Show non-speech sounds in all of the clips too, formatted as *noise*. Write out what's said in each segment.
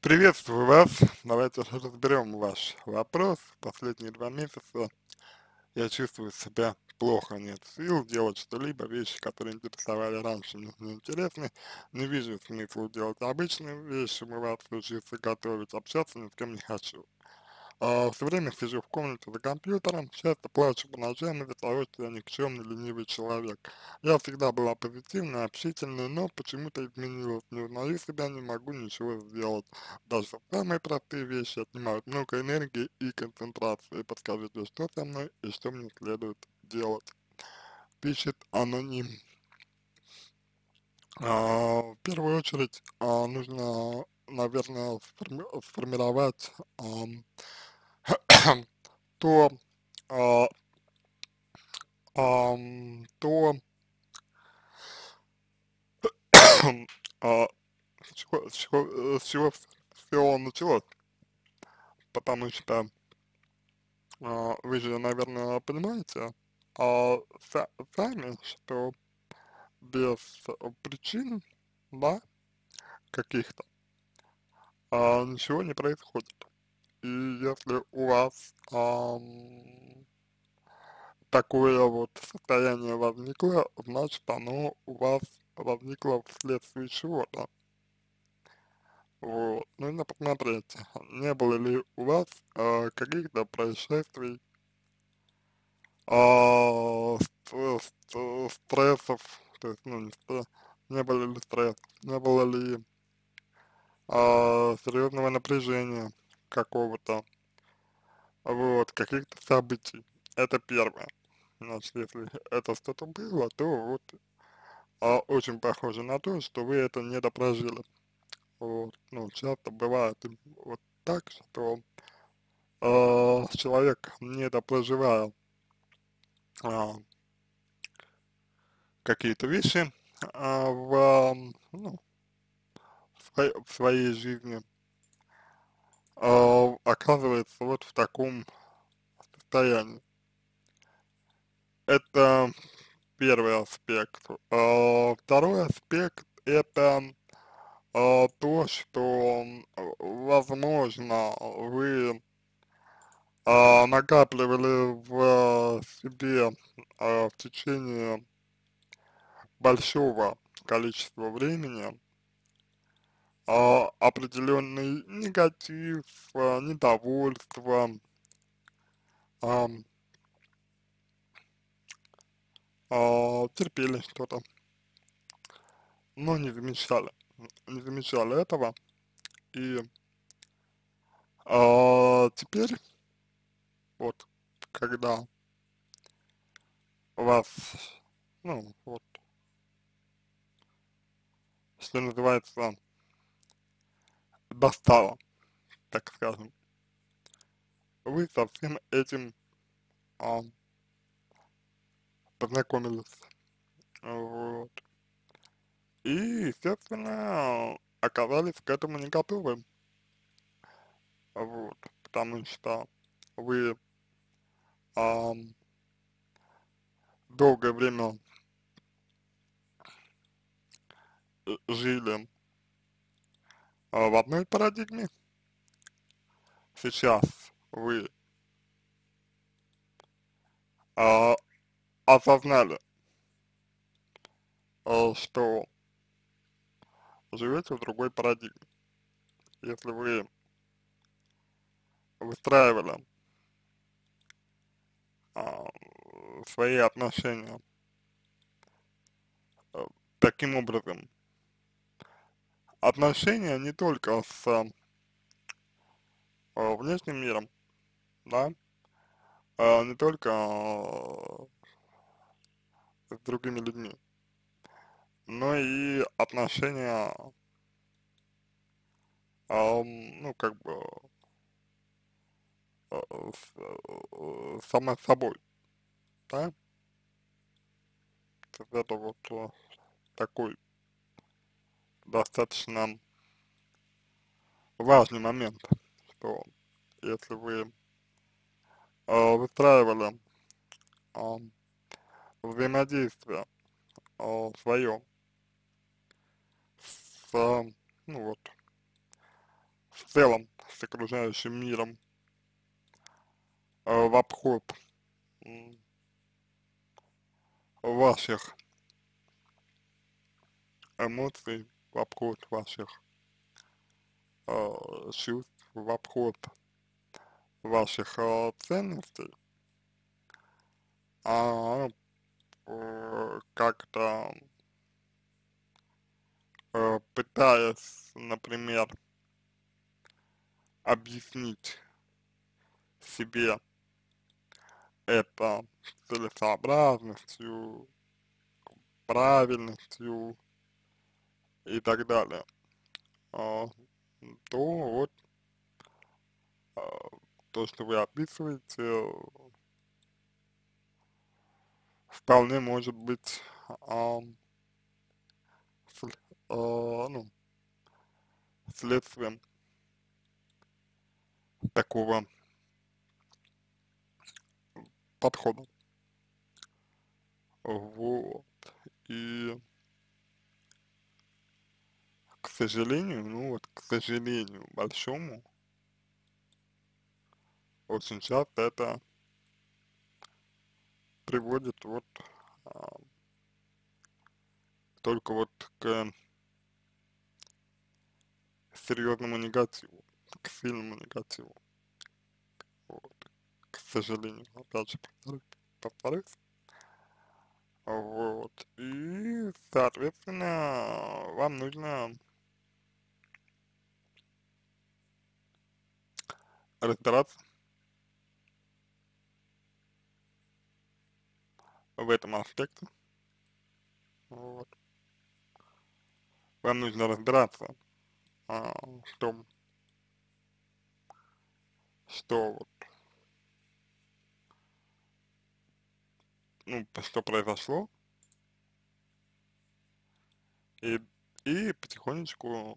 Приветствую вас. Давайте разберем ваш вопрос. Последние два месяца я чувствую себя плохо, нет сил делать что-либо, вещи, которые интересовали раньше, мне не интересны, не вижу смысла делать обычные вещи, бывает учиться готовить, общаться ни с кем не хочу. А, все время сижу в комнате за компьютером, часто плачу по ночам из-за того, что я никчемный, ленивый человек. Я всегда была позитивной, общительной, но почему-то изменилась, узнаю себя, не могу ничего сделать. Даже самые простые вещи отнимают много энергии и концентрации. Подскажите, что со мной и что мне следует делать? Пишет аноним. А, в первую очередь а, нужно, наверное, сформи сформировать а, то, а, ам, то, а, с чего, с чего, э, началось, потому что а, вы же, наверное, понимаете са сами, что без причин, да, каких-то, а, ничего не происходит. И если у вас ам, такое вот состояние возникло, значит оно у вас возникло вследствие чего-то. Вот. Нужно посмотреть, не было ли у вас э, каких-то происшествий, э, ст ст стрессов, то есть, ну, не, стресс, не было ли стресс, не было ли э, серьезного напряжения, какого-то, вот, каких-то событий. Это первое. Значит, если это что-то было, то вот а, очень похоже на то, что вы это не допрожили. Вот, ну, часто бывает вот так, что э, человек не допроживая э, какие-то вещи э, в, ну, в своей жизни, э, оказывается вот в таком состоянии. Это первый аспект. Э, второй аспект это э, то, что, возможно, вы э, накапливали в себе э, в течение большого количества времени а, определенный негатив, а, недовольство, а, а, терпели что-то, но не замечали, не замечали этого, и а, теперь, вот, когда вас, ну, вот, что называется, достало, так скажем. Вы со всем этим а, познакомились, вот. И, естественно, оказались к этому не готовы, вот, потому что вы а, долгое время жили а в одной парадигме. Сейчас вы а, осознали, а, что живете в другой парадигме. Если вы выстраивали а, свои отношения а, таким образом, отношения не только с э, внешним миром, да, э, не только э, с другими людьми, но и отношения, э, ну, как бы, э, с, э, самой собой, да, это вот э, такой достаточно важный момент, что если вы э, выстраивали э, взаимодействие э, свое с, ну вот, целом с окружающим миром э, в обход ваших эмоций, в обход ваших э, чувств, в обход ваших э, ценностей, а э, как-то э, пытаясь, например, объяснить себе это целесообразностью, правильностью и так далее, а, то вот а, то, что вы описываете, вполне может быть а, ну, следствием такого подхода. Вот. И к сожалению, ну вот, к сожалению, большому, очень часто это приводит вот а, только вот к серьезному негативу, к сильному негативу. Вот. К сожалению, опять же повторюсь. Вот. И, соответственно, вам нужно разбираться в этом аспекте. Вот. Вам нужно разбираться а, в том, что вот, ну, что произошло, и, и потихонечку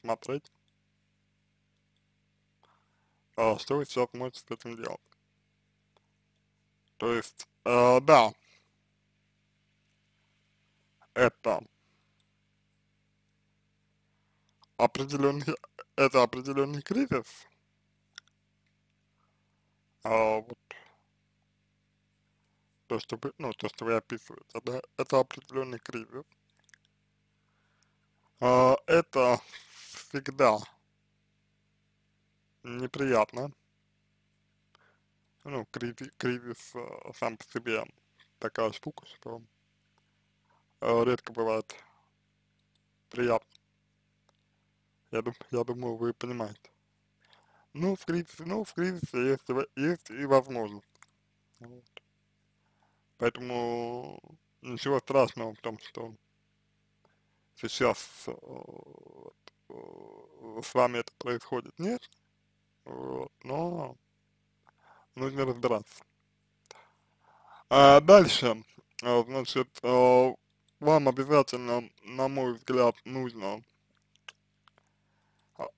смотреть, а, что вы сейчас можете с этим делать. То есть, э, да, это определенный, *laughs* это определенный кризис, а вот то, что вы, ну, то, что вы описываете, да, это определенный кризис. А, это всегда неприятно. Ну, кризис, кризис э, сам по себе такая штука, что э, редко бывает приятно. Я, дум, я думаю, вы понимаете. Ну, в кризисе, ну, в кризисе есть, есть и возможность. Вот. Поэтому ничего страшного в том, что сейчас э, э, с вами это происходит, нет. Вот, но нужно разбираться. А дальше, а, значит, вам обязательно, на мой взгляд, нужно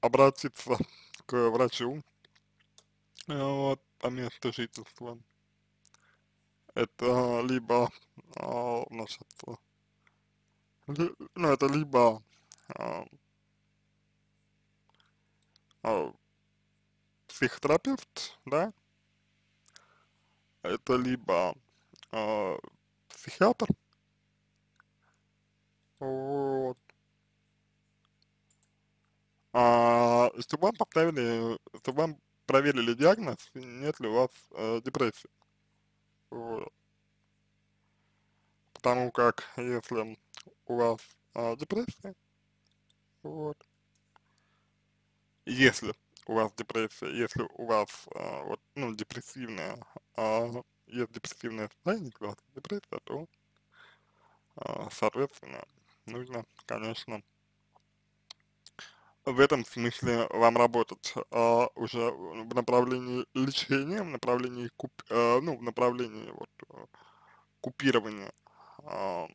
обратиться *laughs* к врачу. Вот, по месту жительства. Это либо, а, значит, ли, ну, это либо а, а, психотерапевт, да, это либо э, психиатр, вот, а, чтобы вам поставили, чтобы вам проверили диагноз, нет ли у вас э, депрессии, вот. Потому как, если у вас э, депрессия, вот, если у вас депрессия, если у вас а, вот, ну, депрессивная, а, есть депрессивное состояние, у вас депрессия, то, а, соответственно, нужно, конечно, в этом смысле вам работать а, уже в направлении лечения, в направлении, куп, а, ну, в направлении вот, купирования а,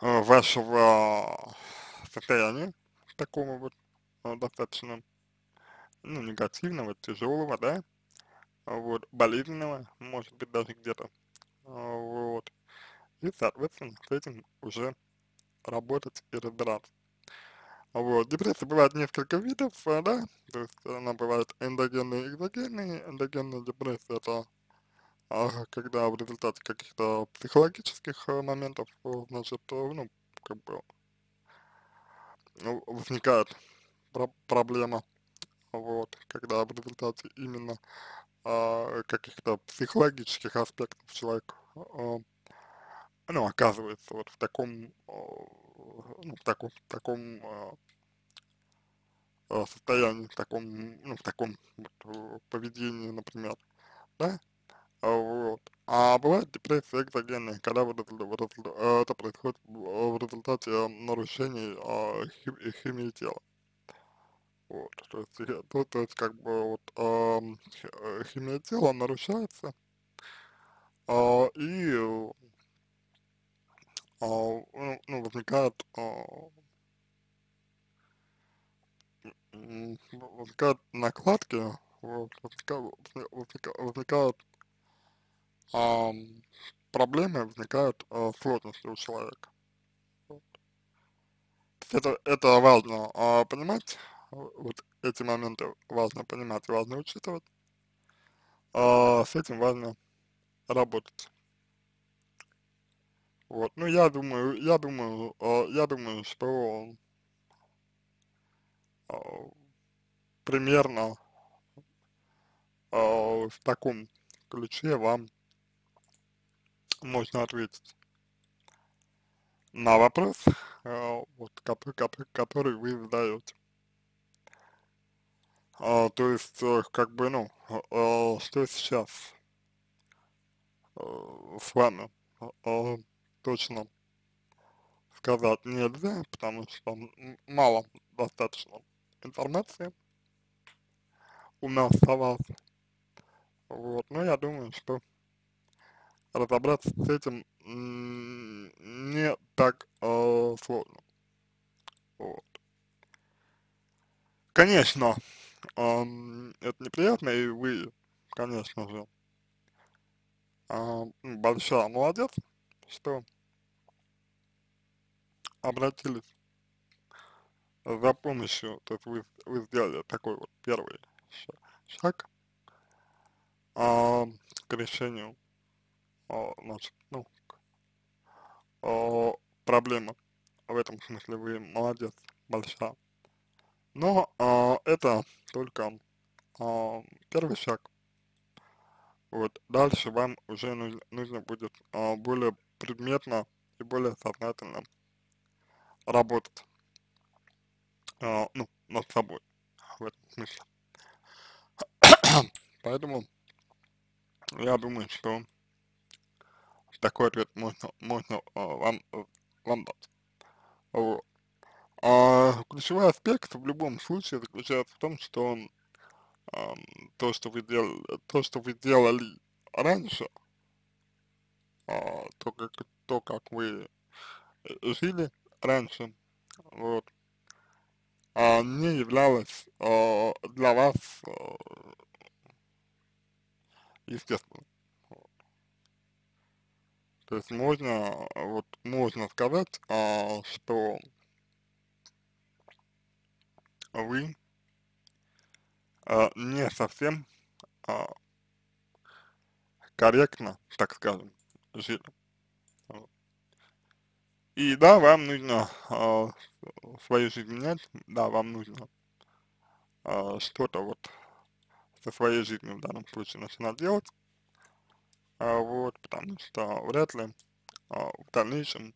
вашего состояния такого вот Э, достаточно, ну, негативного, тяжелого, да, вот, болезненного, может быть, даже где-то, вот, и, соответственно, с этим уже работать и разбираться. Вот, депрессия бывает несколько видов, а, да, то есть она бывает эндогенная и экзогенная. Эндогенная депрессия это а, когда в результате каких-то психологических а, моментов, а, значит, ну, как бы ну, возникает про проблема, вот, когда в результате именно а, каких-то психологических аспектов человек а, ну, оказывается вот в таком, ну, в таком, в таком а, состоянии, в таком, ну, в таком вот, э, поведении, например, да, а, вот. А бывает депрессия экзогенная, когда вот это, вот это, э, это происходит в результате нарушений хи химии тела. Вот, то есть, то, то есть как бы вот а, химия тела нарушается, а, и ну, ну, возникает а, возникают накладки, возникают, возникают а, проблемы, возникают а, сложности у человека. Это, это важно а, понимать, вот эти моменты важно понимать важно учитывать, а, с этим важно работать. Вот, ну я думаю, я думаю, а, я думаю, что а, примерно а, в таком ключе вам можно ответить на вопрос, вот, который, который, который вы задаете. То есть, э, как бы, ну, что сейчас а, с вами точно сказать нельзя, потому что мало достаточно информации у нас о вас. Вот, но я думаю, что разобраться с этим не так э, сложно. Вот. Конечно, э, это неприятно, и вы, конечно же, э, большая молодец, что обратились за помощью, то есть вы, вы сделали такой вот первый шаг а, к решению, а, значит, ну, а, проблемы. В этом смысле вы молодец, большая. Но а, это только а, первый шаг. Вот дальше вам уже нужно, нужно будет а, более предметно и более сознательно работать а, ну, над собой в этом смысле. *coughs* Поэтому я думаю, что такой ответ можно, можно а, вам, вам дать. Вот. А ключевой аспект в любом случае заключается в том, что а, то, что вы делали, то, что вы делали раньше, а, то, как, то, как вы жили раньше, вот, а, не являлось а, для вас а, естественно. Вот. То есть можно, вот, можно сказать, а, что вы а, не совсем а, корректно, так скажем, жили. И да, вам нужно э, свою жизнь менять, да, вам нужно э, что-то вот со своей жизнью в данном случае начинать делать, э, вот, потому что вряд ли э, в дальнейшем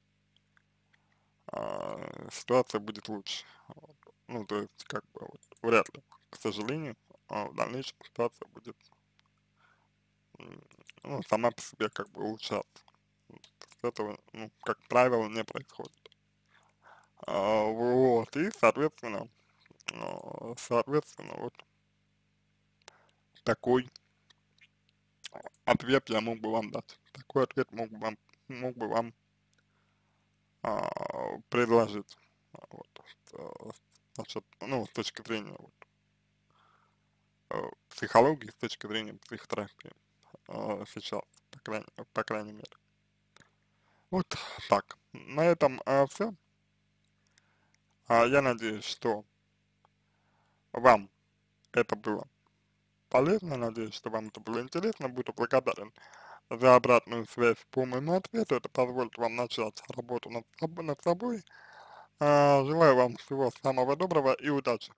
э, ситуация будет лучше. Вот. Ну, то есть, как бы, вот, вряд ли, к сожалению, э, в дальнейшем ситуация будет, ну, сама по себе как бы улучшаться этого, ну, как правило, не происходит. А, вот, и, соответственно, а, соответственно, вот такой ответ я мог бы вам дать. Такой ответ мог бы вам, мог бы вам а, предложить. Вот, значит, ну, с точки зрения вот, а, психологии, с точки зрения психотерапии а, сейчас, по крайней, по крайней мере. Вот так. На этом а, все. А, я надеюсь, что вам это было полезно, надеюсь, что вам это было интересно, буду благодарен за обратную связь по моему ответу, это позволит вам начать работу над, над собой. А, желаю вам всего самого доброго и удачи.